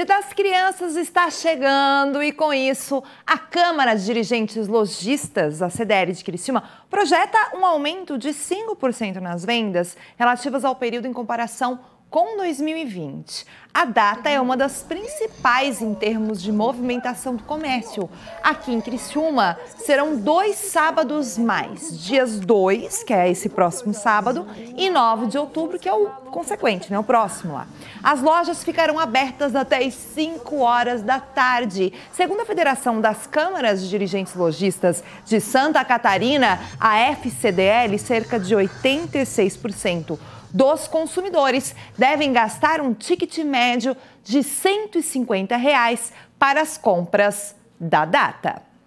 Dia das Crianças está chegando. E, com isso, a Câmara de Dirigentes Logistas, a CDL de Criciúma, projeta um aumento de 5% nas vendas relativas ao período em comparação com 2020. A data é uma das principais em termos de movimentação do comércio. Aqui em Criciúma, serão dois sábados mais. Dias 2, que é esse próximo sábado, e 9 de outubro, que é o consequente, né? O próximo lá. As lojas ficarão abertas até as 5 horas da tarde. Segundo a Federação das Câmaras de Dirigentes Logistas de Santa Catarina, a FCDL, cerca de 86% dos consumidores devem gastar um ticket médio de 150 reais para as compras da data.